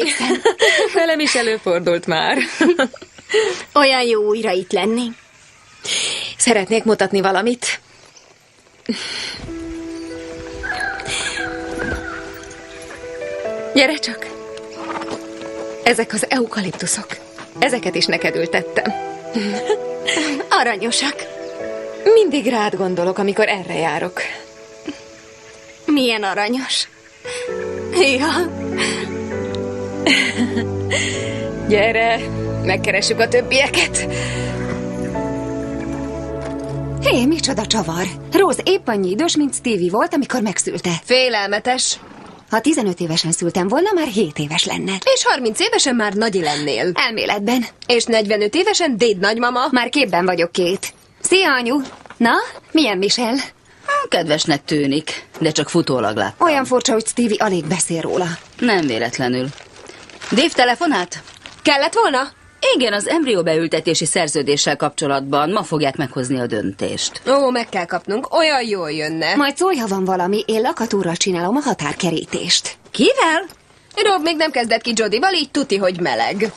éppen. Velem is előfordult már. Olyan jó újra itt lenni. Szeretnék mutatni valamit. Gyere csak! Ezek az eukaliptuszok. Ezeket is neked ültettem. Aranyosak. Mindig rád gondolok, amikor erre járok. Milyen aranyos. Ja, Gyere, megkeressük a többieket. Hé, micsoda csavar! Rose épp annyi idős, mint Stevie volt, amikor megszülte. Félelmetes. Ha 15 évesen szültem volna, már 7 éves lenne. És 30 évesen már nagyi lennél. Elméletben. És 45 évesen déd nagymama. Már képben vagyok két. Szia, anyu! Na, milyen Michel? Kedvesnek tűnik, de csak futólag láttam. Olyan furcsa, hogy Stevie alig beszél róla. Nem véletlenül. Dave telefonált? Kellett volna? Igen, az embrió beültetési szerződéssel kapcsolatban ma fogják meghozni a döntést. Ó, meg kell kapnunk, olyan jól jönne. Majd szólj, ha van valami, én lakatúrral csinálom a határkerítést. Kivel? Rob még nem kezdett ki Jodival, így tuti, hogy meleg.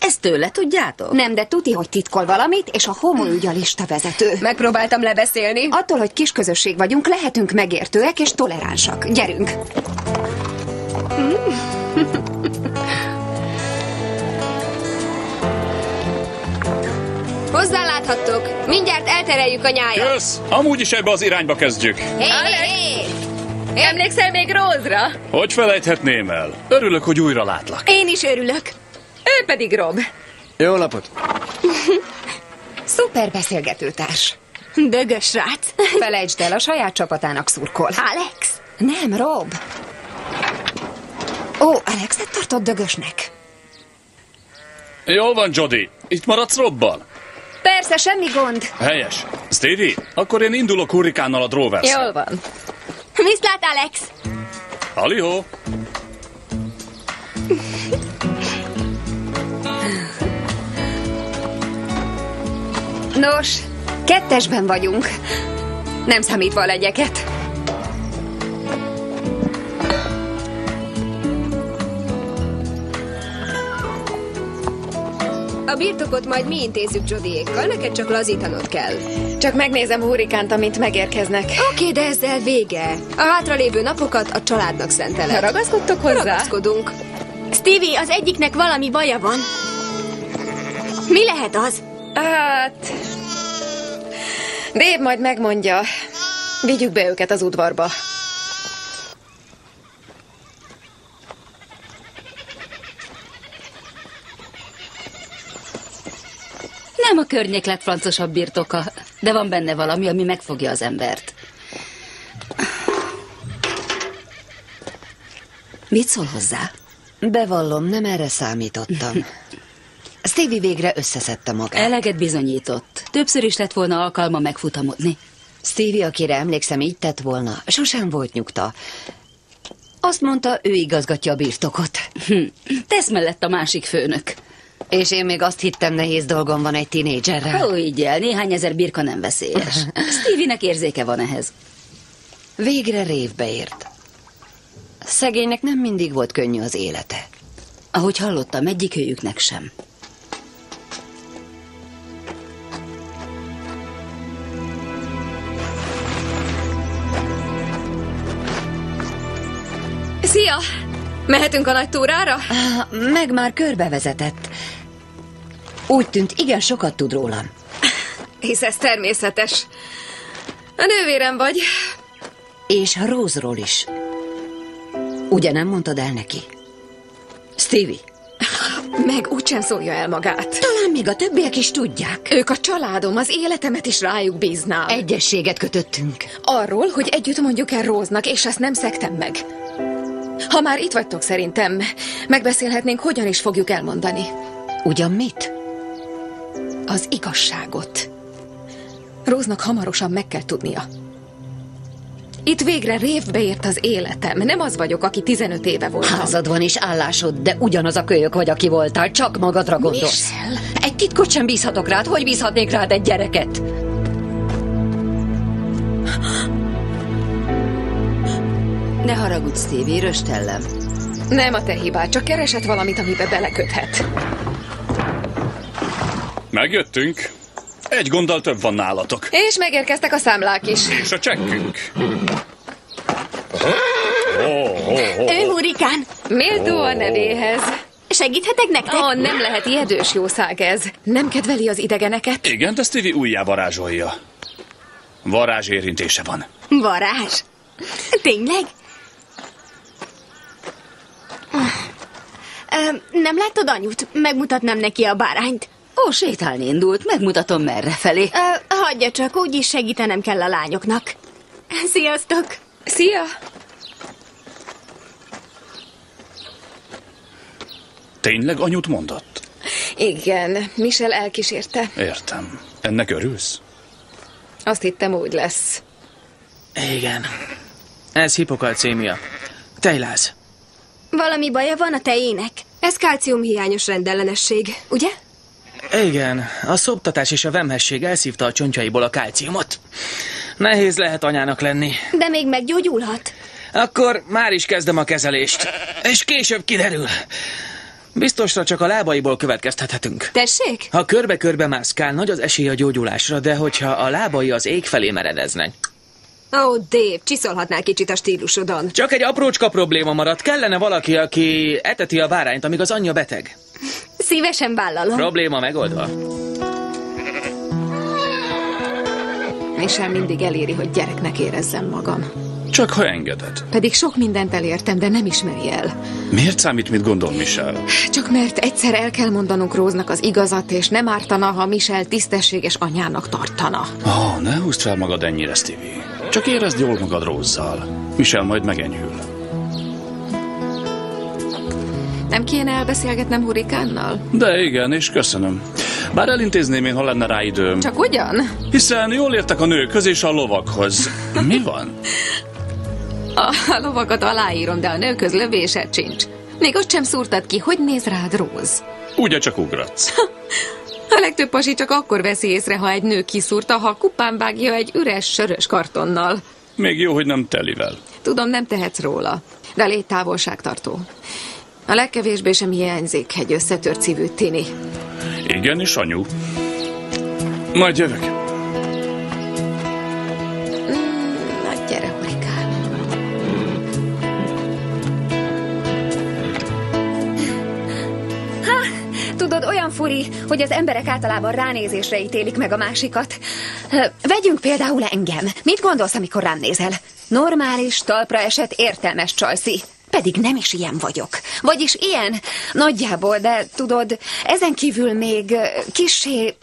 Ezt tőle tudjátok? Nem, de tuti, hogy titkol valamit, és a homoügy a lista vezető. Megpróbáltam lebeszélni. Attól, hogy kis közösség vagyunk, lehetünk megértőek és toleránsak. Gyerünk! Hozzáláthattok. Mindjárt eltereljük a nyájat. Kösz! Amúgy is ebbe az irányba kezdjük. Hé, hé, hé! Emlékszel még Rózra? Hogy felejthetném el? Örülök, hogy újra látlak. én is örülök. Ő pedig Rob. Jó napot! Szuper beszélgetőtárs. Dögös srác. Felejtsd el, a saját csapatának szurkol. Alex. Nem, Rob. Ó, Alexet tartott dögösnek. Jól van, Jody. Itt maradsz Robbal? Persze, semmi gond. Helyes. Stevie, akkor én indulok hurrikánnal a drovers Jól van. Viszlát, Alex. Halihó! Nos, kettesben vagyunk. Nem számítva a legyeket. A birtokot majd mi intézzük Jodiékkal, neked csak lazítanod kell. Csak megnézem hurrikánt, amint megérkeznek. Oké, de ezzel vége. A hátralévő napokat a családnak szenteled. Ragaszkodtok hozzá? Ragaszkodunk. Stevie, az egyiknek valami baja van. Mi lehet az? Hát... Dave majd megmondja. Vigyük be őket az udvarba. Nem a környék francosabb birtoka, de van benne valami, ami megfogja az embert. Mit szól hozzá? Bevallom, nem erre számítottam. Stevie végre összeszedte magát. Eleget bizonyított. Többször is lett volna alkalma megfutamodni. Stevie, akire emlékszem, így tett volna. Sosem volt nyugta. Azt mondta, ő igazgatja a birtokot. Hm. Tesz mellett a másik főnök. És én még azt hittem, nehéz dolgom van egy tinédzserrel. Ó, így el, néhány ezer birka nem veszélyes. Stevie-nek érzéke van ehhez. Végre révbe ért. Szegénynek nem mindig volt könnyű az élete. Ahogy hallottam, egyik őjüknek sem. Szia! Mehetünk a nagy túrára? Meg már körbevezetett. Úgy tűnt, igen sokat tud rólam. Hisz ez természetes. A nővérem vagy. És Rózról is. Ugye nem mondtad el neki? Stevie, Meg úgysem szólja el magát. talán még a többiek is tudják. Ők a családom, az életemet is rájuk bíznám. Egyességet kötöttünk. Arról, hogy együtt mondjuk el Róznak, és ezt nem szektem meg. Ha már itt vagytok szerintem, megbeszélhetnénk, hogyan is fogjuk elmondani. Ugyan mit? Az igazságot. Róznak hamarosan meg kell tudnia. Itt végre révbe ért az életem. Nem az vagyok, aki 15 éve volt. Házad van és állásod, de ugyanaz a kölyök vagy, aki voltál, csak magadra gondolsz. Michel. Egy titkot sem bízhatok rád, hogy bízhatnék rád egy gyereket? Ne haragudj, Stevie, röstellem. Nem a te hibád, csak keresett valamit, amibe beleköthet. Megjöttünk. Egy gonddal több van nálatok. És megérkeztek a számlák is. És a csekkünk. Oh, oh, oh. Ő hurikán. Méltó a nevéhez. Segíthetek nektek? Ó, nem lehet ijedős jószág ez. Nem kedveli az idegeneket? Igen, de Stevie újjá varázsolja. Varázs érintése van. Varázs. Tényleg? Ö, Nem láttad anyut? Megmutatnám neki a bárányt. Ó, sétálni indult, megmutatom merre felé. Ö, Hagyja csak, úgyis segítenem kell a lányoknak. Sziasztok! Szia! Tényleg anyut mondott? Igen, Michel elkísérte. Értem. Ennek örülsz? Azt hittem úgy lesz. Igen. Ez hipokalcémia. Tejláz. Valami baja van a tejének? Ez kálciumhiányos rendellenesség, ugye? Igen, a szoptatás és a vemhesség elszívta a csontjaiból a kálciumot. Nehéz lehet anyának lenni. De még meggyógyulhat. Akkor már is kezdem a kezelést. És később kiderül. Biztosra csak a lábaiból következtethetünk. Tessék? Ha körbe-körbe mászkál, nagy az esély a gyógyulásra, de hogyha a lábai az ég felé meredeznek. Ó, oh, Dave, csiszolhatnál kicsit a stílusodon. Csak egy aprócska probléma maradt. Kellene valaki, aki eteti a bárányt, amíg az anyja beteg. Szívesen vállalom. Probléma megoldva. Michel mindig eléri, hogy gyereknek érezzem magam. Csak ha engeded. Pedig sok mindent elértem, de nem ismeri el. Miért számít, mit gondol Michel? Csak mert egyszer el kell mondanunk Róznak az igazat, és nem ártana, ha Michel tisztességes anyának tartana. Oh, ne húzd fel magad ennyire, Stevie. Csak érezd jól magad Rózzal. Michel majd megenyhül. Nem kéne elbeszélgetnem hurikánnal? De igen, és köszönöm. Bár elintézném én, ha lenne rá időm. Csak ugyan? Hiszen jól értek a nőkhöz és a lovakhoz. Mi van? A, a lovakat aláírom, de a nőköz lövése sincs. Még ott sem szúrtad ki, hogy néz rád Róz. Ugye csak ugratsz. A legtöbb pasi csak akkor veszi észre, ha egy nő kiszúrta, ha kupán vágja egy üres, sörös kartonnal. Még jó, hogy nem telivel. Tudom, nem tehetsz róla, de légy távolságtartó. A legkevésbé sem hiányzik egy összetört szívű tini. Igen, és anyu. Majd jövök. Na, gyere, hurikán. Tudod, olyan furi, hogy az emberek általában ránézésre ítélik meg a másikat. Vegyünk például engem. Mit gondolsz, amikor rám nézel? Normális, talpra esett, értelmes csajszi. Pedig nem is ilyen vagyok. Vagyis ilyen, nagyjából, de tudod, ezen kívül még ö, kissé